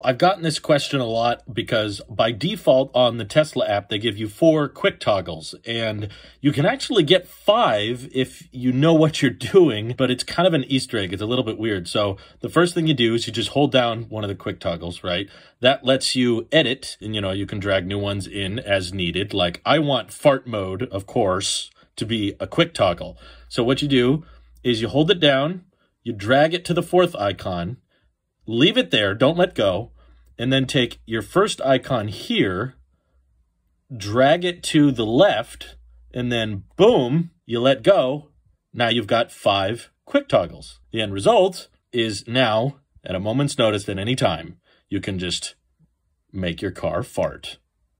I've gotten this question a lot because by default on the Tesla app, they give you four quick toggles and you can actually get five if you know what you're doing, but it's kind of an Easter egg. It's a little bit weird. So the first thing you do is you just hold down one of the quick toggles, right? That lets you edit and, you know, you can drag new ones in as needed. Like I want fart mode, of course, to be a quick toggle. So what you do is you hold it down, you drag it to the fourth icon, leave it there, don't let go, and then take your first icon here, drag it to the left, and then boom, you let go. Now you've got five quick toggles. The end result is now, at a moment's notice at any time, you can just make your car fart.